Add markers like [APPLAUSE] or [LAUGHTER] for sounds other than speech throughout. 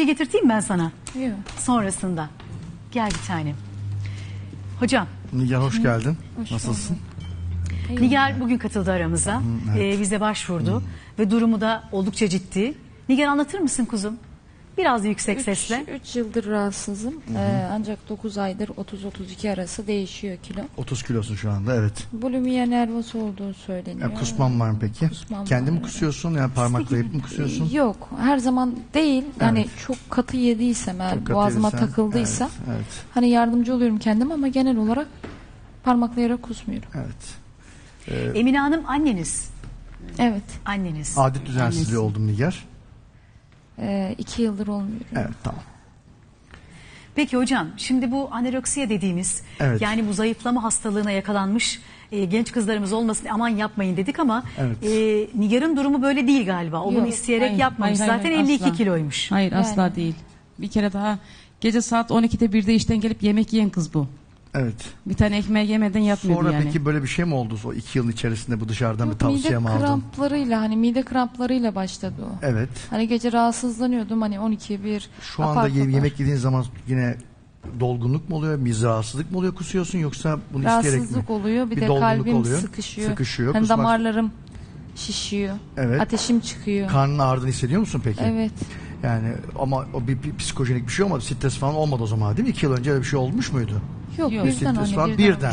şey getirteyim ben sana Yok. sonrasında. Gel bir tanem. Hocam Nigar hoş geldin. Hoş Nasılsın? Nigar bugün katıldı aramıza. Ee, bize başvurdu ve durumu da oldukça ciddi. Nigar anlatır mısın kuzum? Biraz yüksek sesle. 3 yıldır rahatsızım. Ee, ancak 9 aydır 30-32 arası değişiyor kilo. 30 kilosun şu anda evet. Bulimiye nervosu olduğu söyleniyor. Ya, kusman var mı peki? Kusmam Kendi var, mi kusuyorsun? Yani parmaklayıp mı [LAUGHS] kusuyorsun? Yok her zaman değil. Yani çok katı yediysem eğer Çok katı boğazıma yediysen, takıldıysa Evet, evet, hani yardımcı oluyorum kendim ama genel olarak parmaklayarak kusmuyorum. evet. Emine Hanım anneniz. Evet. Anneniz. Adet düzensizliği oldum Nigar. Ee, iki yıldır olmuyor. Evet tamam. Peki hocam şimdi bu anoreksiya dediğimiz Evet. yani bu zayıflama hastalığına yakalanmış e, genç kızlarımız olmasın aman yapmayın dedik ama Evet. e, Nigar'ın durumu böyle değil galiba. O bunu isteyerek Hayır, yapmamış. hayır, hayır, Zaten hayır, 52 asla. kiloymuş. Hayır Yani. asla değil. Bir kere daha gece saat 12'de 1'de işten gelip yemek yiyen kız bu. Evet. Bir tane ekmeği yemeden yatmıyordu Sonra yani. peki böyle bir şey mi oldu o iki yıl içerisinde bu dışarıdan bir tavsiye mide mi aldın? kramplarıyla hani mide kramplarıyla başladı o. Evet. Hani gece rahatsızlanıyordum hani 12 1 Şu anda ye- yemek yediğin zaman yine dolgunluk mu oluyor, miz rahatsızlık mı oluyor kusuyorsun yoksa bunu isteyerek mi? rahatsızlık oluyor bir, Bir de dolgunluk kalbim oluyor, sıkışıyor. sıkışıyor, Hani kusmak- damarlarım şişiyor. Evet. Ateşim çıkıyor. Karnın ağrıdığını hissediyor musun peki? Evet. Yani ama o bir, bir psikojenik bir şey olmadı. Stres falan olmadı o zaman değil mi? İki yıl önce öyle bir şey olmuş muydu? Yok, Yok, birden stres hani falan birden, birden.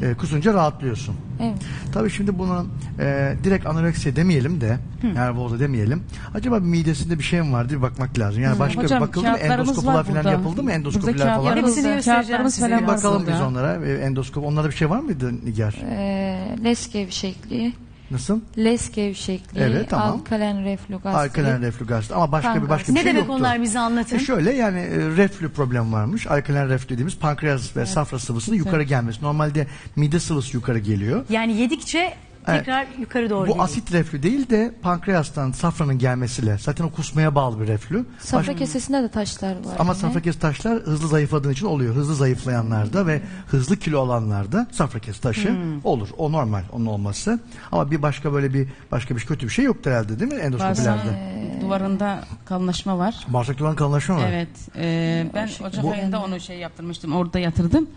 bir. Ee, kusunca rahatlıyorsun. Evet. Tabii şimdi bunu e, direkt anoreksiya demeyelim de, nervoza demeyelim. Acaba bir midesinde bir şey mi var diye bir bakmak lazım. Yani başka Hocam, bir bakıldı mı? Endoskopiler falan burada. yapıldı mı? Endoskopiler falan. Hepsini göstereceğim kağıtlarımız size var Bakalım biz onlara. E, endoskop. Onlarda bir şey var mıydı Nigar? Ee, les gevşekliği, Nasıl? les gevşekliği, Evet, tamam. alkalen reflü gastrit. Alkalen reflü gastrit. Ama başka bir başka bir Ne şey demek yoktu. onlar bize anlatın. E şöyle yani e, reflü problem varmış. Alkalen reflü dediğimiz pankreas ve safra sıvısının yukarı gelmesi. Normalde mide sıvısı yukarı geliyor. Yani yedikçe tekrar yukarı doğru Bu geliyor. asit reflü değil de pankreastan safranın gelmesiyle. Zaten o kusmaya bağlı bir reflü. Safra kesesinde de taşlar var. Ama yine. safra kes taşlar hızlı zayıfladığın için oluyor. Hızlı zayıflayanlarda ve hızlı kilo alanlarda safra kes taşı Hmm. olur. O normal onun olması. Ama bir başka böyle bir başka bir kötü bir şey yoktur herhalde değil mi endoskopilerde? Duvarında kalınlaşma var. Bağırsak duvarın kalınlaşma mı var? Evet. e, ben Ocak ayında onu şey yaptırmıştım. Orada yatırdım.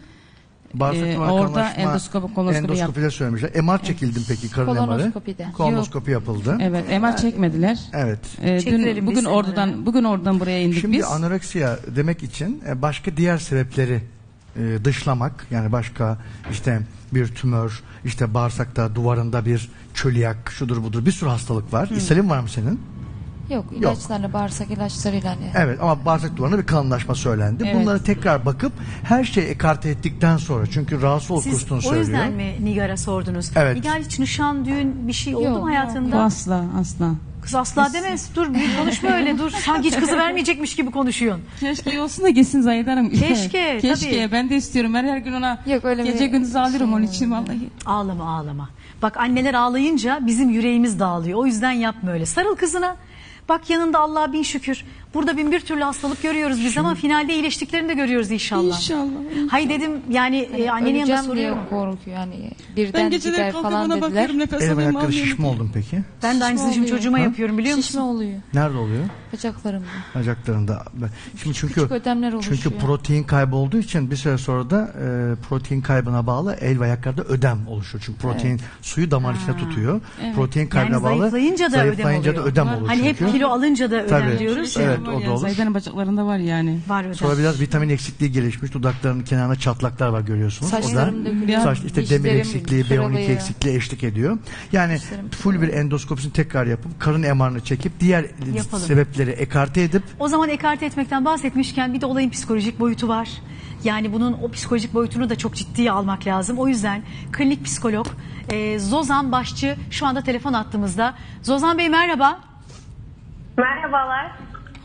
Bağırsak Ee, duvarın orada endoskopi, kolonoskopi endoskopiler söylemişler. MR çekildim peki karın MR'ı. Kolonoskopide. Kolonoskopi yapıldı. Evet. MR çekmediler. Evet. E, Çektirelim dün, bugün biz oradan bugün oradan buraya indik Şimdi biz. anoreksiya demek için e, başka diğer sebepleri e, dışlamak yani başka işte bir tümör işte bağırsakta duvarında bir çölyak şudur budur bir sürü hastalık var. İshalin var mı senin? Yok ilaçlarla bağırsak ilaçlarıyla hani. Evet ama bağırsak duvarında bir kalınlaşma söylendi. Evet. Bunları tekrar bakıp her şeyi ekarte ettikten sonra çünkü rahatsız olup Siz o söylüyor. yüzden mi Nigar'a sordunuz? Evet. Nigar hiç nişan, düğün bir şey oldu Yok, mu hayatında? Asla asla. Kız asla demez. Dur bir konuşma öyle dur. [LAUGHS] Sanki hiç kızı vermeyecekmiş gibi konuşuyorsun. Keşke olsun da geçsin Zahide Hanım. Keşke, [LAUGHS] Keşke. tabii. Ben de istiyorum. Ben her gün ona Yok, öyle gece bir gündüz ağlıyorum şey onun için vallahi. Ağlama ağlama. Bak anneler ağlayınca bizim yüreğimiz dağılıyor. O yüzden yapma öyle. Sarıl kızına. Bak yanında Allah'a bin şükür. Burada bin bir türlü hastalık görüyoruz biz ama finalde iyileştiklerini de görüyoruz inşallah. İnşallah. Hay dedim yani e, annenin yanında Öleceğim diye soruyorum. korkuyor yani Ben birden geceleri gider kalkıp falan ona dediler. bakıyorum nefes El ve alayım ayakları alıyorum. şişme oldun peki? Ben de aynısını şimdi oluyor. çocuğuma Ha? yapıyorum biliyor musun? Şişme oluyor Nerede oluyor? bacaklarımda. Bacaklarında. Şimdi çünkü küçük ödemler oluşuyor. çünkü protein kaybı olduğu için bir süre sonra da e, protein kaybına bağlı el ve ayaklarda ödem oluşuyor. Çünkü protein suyu damar içinde tutuyor. Protein kaybına Yani bağlı zayıflayınca da zayıflayınca ödem da oluyor. ödem olur Hani hep çünkü. kilo alınca da ödem Tabii. diyoruz ya. Evet, Var o da olur. Zahide'nin bacaklarında var yani. Var ödem. Sonra biraz vitamin eksikliği gelişmiş. Dudaklarının kenarında çatlaklar var görüyorsunuz. Saçlarım o da saç işte demir eksikliği, B12 kırılıyor. eksikliği eşlik ediyor. Yani Dişlerim full bir endoskopisini tekrar yapıp karın MR'ını çekip diğer Yapalım. sebepleri ekarte edip O zaman ekarte etmekten bahsetmişken bir de olayın psikolojik boyutu var. Yani bunun o psikolojik boyutunu da çok ciddiye almak lazım. O yüzden klinik psikolog e, Zozan Başçı şu anda telefon attığımızda. Zozan Bey merhaba. Merhabalar.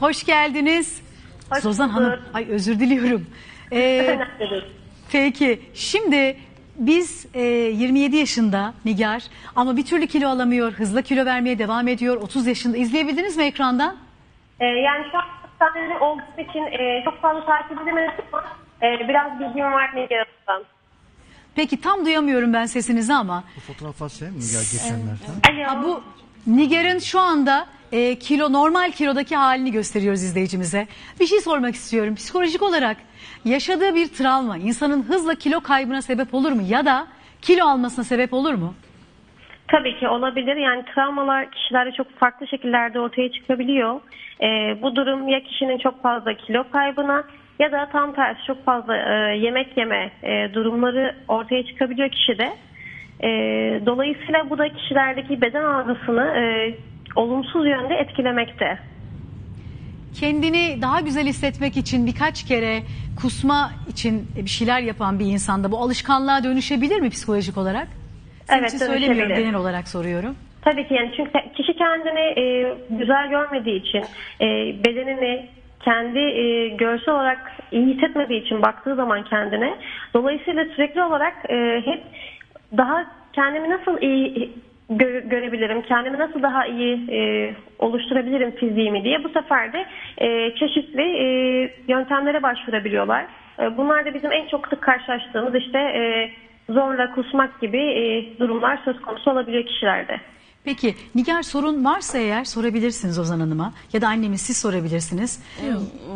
Hoş geldiniz. Hoş bulduk. Hanım. Ay özür diliyorum. [LAUGHS] Ee, peki şimdi biz e, 27 yaşında Nigar ama bir türlü kilo alamıyor. Hızlı kilo vermeye devam ediyor. 30 yaşında. İzleyebildiniz mi ekrandan? Ee, yani şu an hastanede olduğum için e, çok fazla takip edemedim ama e, biraz bilgim var Nigar Hanım'dan. Peki tam duyamıyorum ben sesinizi ama bu fotoğraf atsayım mı ya geçenler? ha? Alo. Ha, bu Nigar'ın şu anda e, kilo normal kilodaki halini gösteriyoruz izleyicimize. Bir şey sormak istiyorum. Psikolojik olarak yaşadığı bir travma insanın hızla kilo kaybına sebep olur mu ya da kilo almasına sebep olur mu? Tabii ki olabilir. Yani travmalar kişilerde çok farklı şekillerde ortaya çıkabiliyor. Ee, bu durum ya kişinin çok fazla kilo kaybına ya da tam tersi çok fazla e, yemek yeme e, durumları ortaya çıkabiliyor kişide. E, dolayısıyla bu da kişilerdeki beden algısını e, olumsuz yönde etkilemekte. Kendini daha güzel hissetmek için birkaç kere kusma için bir şeyler yapan bir insanda bu alışkanlığa dönüşebilir mi psikolojik olarak? Senin Evet, için söylemiyorum genel olarak soruyorum. Tabii ki yani çünkü kişi kendini e, güzel görmediği için e, bedenini kendi e, görsel olarak iyi hissetmediği için baktığı zaman kendine dolayısıyla sürekli olarak e, hep daha kendimi nasıl iyi gö- görebilirim, kendimi nasıl daha iyi e, oluşturabilirim fiziğimi diye bu sefer de e, çeşitli e, yöntemlere başvurabiliyorlar. E, bunlar da bizim en çok sık karşılaştığımız işte e, zorla kusmak gibi e, durumlar söz konusu olabiliyor kişilerde. Peki Nigar sorun varsa eğer sorabilirsiniz Ozan Hanım'a ya da annemiz siz sorabilirsiniz.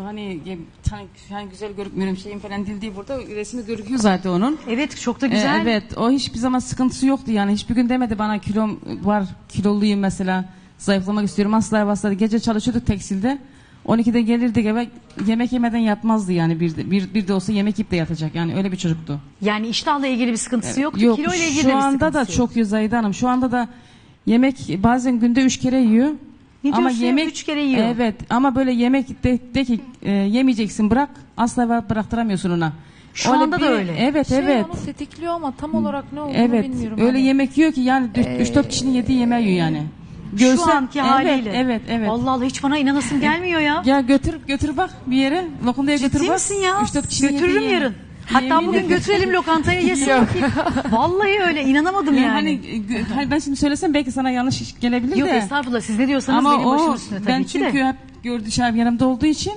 O hani e, hani, hani güzel görükmüyorum şeyin falan dildiği burada resmi görüküyor zaten onun. Evet çok da Ee, güzel. evet o hiçbir zaman sıkıntısı yoktu yani hiçbir gün demedi bana kilom var kiloluyum mesela zayıflamak istiyorum asla asla gece çalışıyorduk tekstilde 12'de gelirdik eve yemek yemeden yatmazdı yani bir de, bir, bir de olsa yemek yiyip de yatacak yani öyle bir çocuktu. Yani iştahla ilgili bir sıkıntısı yoktu. Yok Kilo ile ilgili şu anda da yok. çok Zahide Hanım şu anda da yemek bazen günde üç kere yiyor. Ne ama diyorsun ya? yemek Üç kere yiyor. Evet ama böyle yemek de, de ki e, yemeyeceksin bırak asla bıraktıramıyorsun ona. Şu anda da öyle. Evet Şey evet. onu tetikliyor ama tam olarak ne olduğunu Evet. bilmiyorum. Öyle Hani yemek yiyor ki yani 3-4 kişinin yediği yemeği yiyor yani. Görsen- Şu anki evet, haliyle. Evet, evet. Allah Allah hiç bana inanasım gelmiyor ya. Ya götür götür bak bir yere. Götür Ciddi bak. misin ya? 3-4 kişinin Götürürüm yediği yarın. Hatta bugün götürelim lokantaya yesin. Vallahi öyle inanamadım Yani yani. Hani, gö- hani ben şimdi söylesem belki sana yanlış iş gelebilir Yok de. estağfurullah siz ne diyorsanız Ama benim o başım üstüne tabii ben ki çünkü de. hep gördüğü şey yanımda olduğu için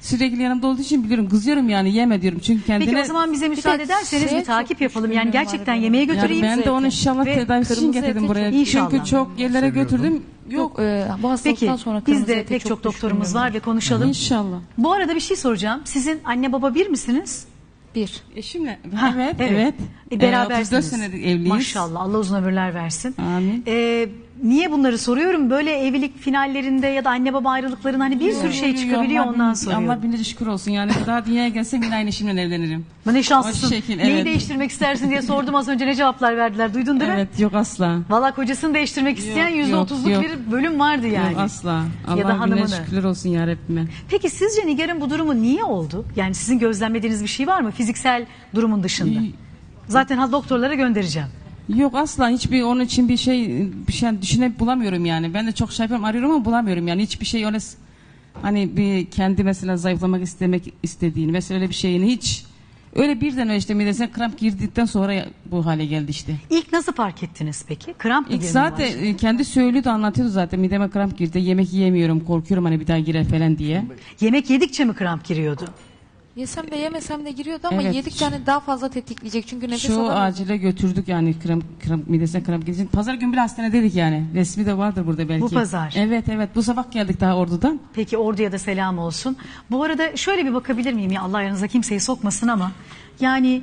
sürekli yanımda olduğu için biliyorum kızıyorum yani yeme diyorum çünkü kendine Peki o zaman bize müsaade de ederseniz şeye bir takip yapalım. Yani gerçekten var yemeğe götüreyim. yani ben de onu inşallah Ve tedavisi için kırmızı getirdim ete buraya. çok- İnşallah. Çünkü çok yerlere götürdüm. Yok e, bu hastalıktan Peki sonra kırmızı bizde pek çok doktorumuz var ve konuşalım. İnşallah. Bu arada bir şey soracağım. Sizin anne baba bir misiniz? Bir. Eşimle. Ha, evet, evet. E, Ee, berabersiniz. 34 senedir evliyiz. Maşallah Allah uzun ömürler versin. Amin. Ee, niye bunları soruyorum? Böyle evlilik finallerinde ya da anne baba ayrılıklarında hani bir sürü şey çıkabiliyor Allah ondan bin- soruyorum. Allah binlerce şükür olsun yani daha dünyaya gelsem yine aynı eşimle evlenirim. Bu ne şanslısın. O şekil, Neyi evet. değiştirmek istersin diye sordum az önce ne cevaplar verdiler duydun değil mi? Evet yok asla. Valla kocasını değiştirmek isteyen Yok, yüzde otuzluk yok. bir bölüm vardı yani. Yok asla. Ya da Allah binlerce hanımını. şükürler olsun ya Rabbime. Peki sizce Nigar'ın bu durumu niye oldu? Yani sizin gözlemlediğiniz bir şey var mı fiziksel durumun dışında? Zaten ha doktorlara göndereceğim. Yok asla hiçbir onun için bir şey bir şey düşünüp bulamıyorum yani. Ben de çok şey yapıyorum arıyorum ama bulamıyorum yani hiçbir şey öyle hani bir kendi mesela zayıflamak istemek istediğini mesela öyle bir şeyini hiç öyle birden öyle işte midesine kramp girdikten sonra bu hale geldi işte. İlk nasıl fark ettiniz peki? Kramp İlk zaten başladı? e, kendi söylüyordu anlatıyordu zaten mideme kramp girdi yemek yiyemiyorum korkuyorum hani bir daha girer falan diye. Yemek yedikçe mi kramp giriyordu? Yesem de yemesem de giriyordu ama Evet. yedikçe hani daha fazla tetikleyecek. Çünkü nefes Şu alamıyorum. acile götürdük yani kramp, kramp midesine kramp girince. Pazar gün bile hastanedeydik yani. Resmi de vardır burada belki. Bu pazar. Evet evet bu sabah geldik daha ordudan. Peki orduya da selam olsun. Bu arada şöyle bir bakabilir miyim ya Allah aranıza kimseyi sokmasın ama yani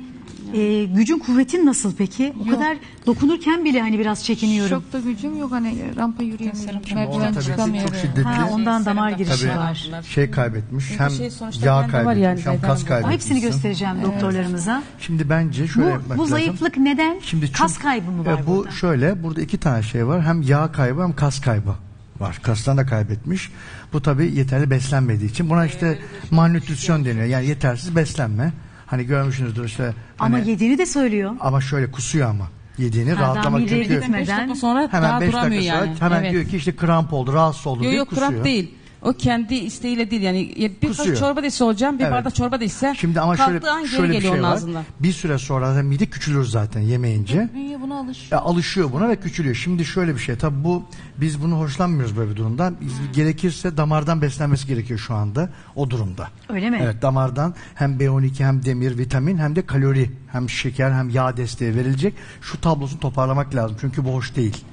e, gücün kuvvetin nasıl peki? O kadar dokunurken bile hani biraz çekiniyorum. Çok da gücüm yok hani rampa yürüyemiyorum. Merdiven tabii çıkamıyorum. çok şiddetli. Ha, ondan damar Tabii. girişi Tabii. var. Şey kaybetmiş hem şey sonuçta yağ bende var kaybetmiş yani hem kas Hanım. kaybetmiş. Hepsini göstereceğim doktorlarımıza. Şimdi bence şöyle Bu, yapmak bu lazım. zayıflık neden? Şimdi Kas çok- kaybı mı e, var bu burada? şöyle burada iki tane şey var. Hem yağ kaybı hem kas kaybı var. Kaslarını da kaybetmiş. Bu tabi yeterli beslenmediği için. Buna işte malnütrisyon deniyor. Yani yetersiz beslenme. Hani görmüşsünüzdür işte. Ama Hani, yediğini de söylüyor. ama şöyle kusuyor ama. Yediğini Ha, rahatlamak çünkü gitmeden- sonra hemen daha 5 dakika duramıyor sonra yani. hemen evet. diyor ki işte kramp oldu, rahatsız oldu Yok diye yok kusuyor. kramp değil. O kendi isteğiyle değil yani Ya bir Kusuyor. kaşık çorba da ise hocam bir Evet. bardak çorba da ise Şimdi ama şöyle, şöyle bir geliyor şey var. ağzından. Bir süre sonra da mide küçülür zaten yemeyince. Bünye buna alışıyor. Ya alışıyor buna ve küçülüyor. Şimdi şöyle bir şey. Tabii bu biz bunu hoşlanmıyoruz böyle bir durumdan. Biz, gerekirse damardan beslenmesi gerekiyor şu anda o durumda. Öyle mi? Evet damardan hem B12 hem demir, vitamin hem de kalori hem şeker hem yağ desteği verilecek. Şu tablosunu toparlamak lazım. Çünkü bu hoş değil.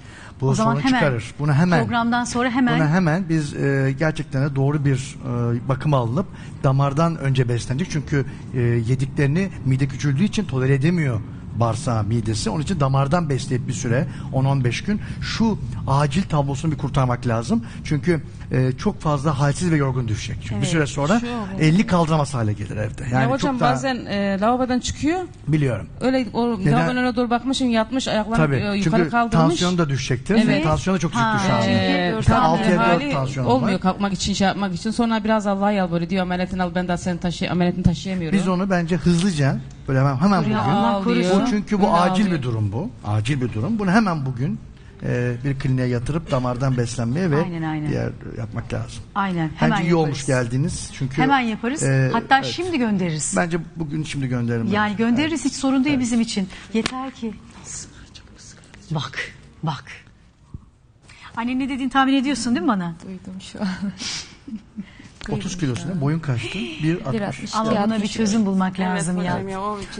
Bu o zaman hemen çıkarır. Bunu hemen programdan sonra hemen Buna hemen biz e, gerçekten de doğru bir e, bakıma alınıp damardan önce beslenecek. Çünkü e, yediklerini mide küçüldüğü için tolere edemiyor bağırsağı midesi. Onun için damardan besleyip bir süre 10-15 gün şu acil tablosunu bir kurtarmak lazım. Çünkü e, çok fazla halsiz ve yorgun düşecek. Çünkü bir süre sonra Şu- 50 kaldıramaz hale gelir evde. Yani ya hocam çok daha bazen e, lavabodan çıkıyor. biliyorum. Öyle o lavabonun önüne doğru bakmışım yatmış ayaklarını Tabii. e, yukarı Çünkü kaldırmış. tansiyonu da düşecektir. Evet. Tansiyonu da çok Ha, düştü şu anda. Ee, Çünkü tam altıya dört hali tansiyonu olmuyor var. kalkmak için şey yapmak için. Sonra biraz Allah'a yalvarıyor diyor ameliyatını al ben daha seni taşı ameliyatını taşıyamıyorum. Biz onu bence hızlıca böyle hemen hemen bugün. Allah korusun. Bu çünkü bu Öyle acil ağlıyor. bir durum bu. Acil bir durum. Bunu hemen bugün e, bir kliniğe yatırıp damardan beslenmeye ve Aynen, aynen. diğer yapmak lazım. aynen hemen Bence iyi yaparız. olmuş geldiniz. Çünkü Hemen yaparız. e, Hatta evet. şimdi göndeririz. bence bugün şimdi gönderirim. Yani bence. göndeririz hiç sorun değil bizim için. Yeter ki. Bak, bak. Anne ne dediğini tahmin ediyorsun değil mi bana? Duydum şu an. [LAUGHS] 30 kilosu ne? Boyun kaçtı? 1.60. 1.60. Ama buna bir çözüm bulmak lazım ya.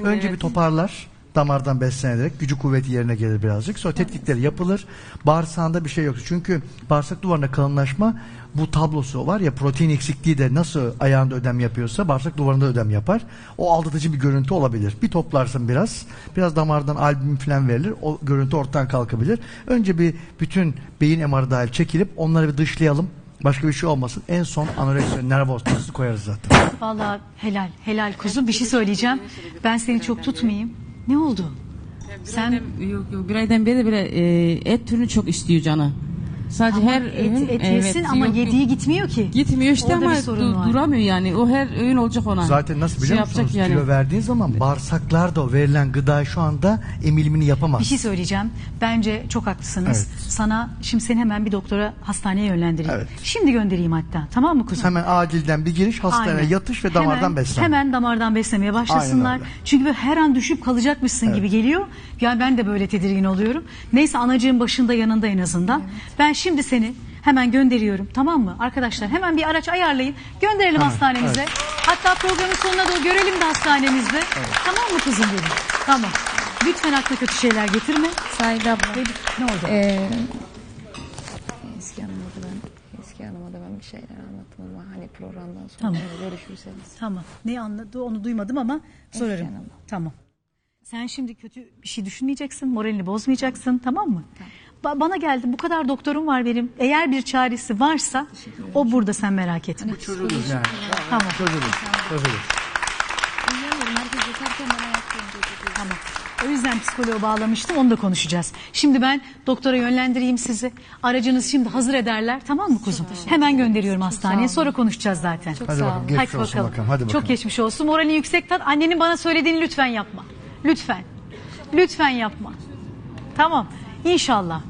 Önce bir toparlar. Damardan beslenerek gücü kuvveti yerine gelir birazcık. Sonra tetkikleri yapılır. Bağırsağında bir şey yok. Çünkü bağırsak duvarında kalınlaşma bu tablosu var ya protein eksikliği de nasıl ayağında ödem yapıyorsa bağırsak duvarında ödem yapar. O aldatıcı bir görüntü olabilir. Bir toplarsın biraz. Biraz damardan albüm falan verilir. O görüntü ortadan kalkabilir. Önce bir bütün beyin MR'ı dahil çekilip onları bir dışlayalım. Başka bir şey olmasın. En son anoreksiya nervoz tanısı koyarız zaten. Vallahi helal, helal kuzum. Bir şey söyleyeceğim. Ben seni çok tutmayayım. Ne oldu? Sen Yok yok bir aydan beri bile e, et türünü çok istiyor canı. Sadece ama her et, öğün et evet, yesin ama yok, yediği gitmiyor ki. Gitmiyor işte Orada ama bir sorun du- var. duramıyor yani. O her öğün olacak ona. Zaten nasıl biliyor Şey musunuz? yapacak yani. Kilo verdiğin zaman bağırsaklar da o verilen gıda şu anda emilimini yapamaz. Bir şey söyleyeceğim. Bence çok haklısınız. Evet. Sana şimdi seni hemen bir doktora hastaneye yönlendireyim. Evet. Şimdi göndereyim hatta. Tamam mı kuzum? Hemen acilden bir giriş hastaneye Aynen. yatış ve damardan hemen, beslen. Hemen damardan beslemeye başlasınlar. Aynen öyle. Çünkü böyle her an düşüp kalacakmışsın gibi geliyor. Yani ben de böyle tedirgin oluyorum. Neyse anacığın başında yanında en azından. Ben şimdi seni hemen gönderiyorum tamam mı? Arkadaşlar hemen bir araç ayarlayın. Gönderelim Hemen, hastanemize. evet. Hatta programın sonuna doğru görelim de hastanemizde. Tamam mı kızım benim? Tamam. Lütfen aklına kötü şeyler getirme. Saide abla. Ne oldu? Ee, eski hanıma da ben, eski hanıma da ben bir şeyler anlattım ama hani programdan sonra Tamam. görüşürseniz. Tamam. Ne anladı onu duymadım ama sorarım. Hanım. Tamam. Sen şimdi kötü bir şey düşünmeyeceksin, moralini bozmayacaksın, tamam mı? Ba- bana geldi. Bu kadar doktorum var benim. Eğer bir çaresi varsa o burada sen merak etme. Çözülür yani. Tamam. Çözülür. Çözülür. Tamam. O yüzden psikoloğa bağlamıştım. Onu da konuşacağız. Şimdi ben doktora yönlendireyim sizi. Aracınızı şimdi hazır ederler. Tamam mı kuzum? Hemen gönderiyorum hastaneye. Sonra konuşacağız zaten. Çok Hadi sağ bakalım. Geçmiş Hadi olsun bakalım. bakalım. Hadi bakalım. Çok geçmiş olsun. Moralin yüksek tat. Annenin bana söylediğini lütfen yapma. Lütfen. Lütfen yapma. Tamam. İnşallah.